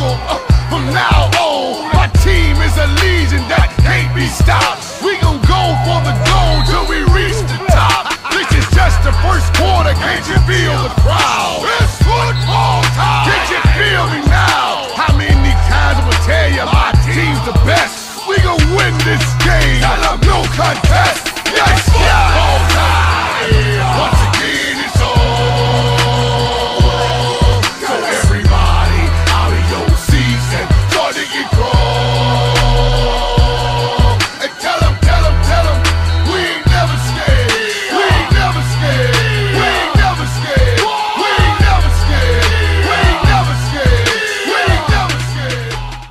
level. Uh, from now on, my team is a legion that can't be stopped. We gon' go for the goal till we reach the top. This is just the first quarter, can't you feel the crowd? It's football time! Can't you feel me now? How many times I'ma tell you my team's the best? We gon' win this game.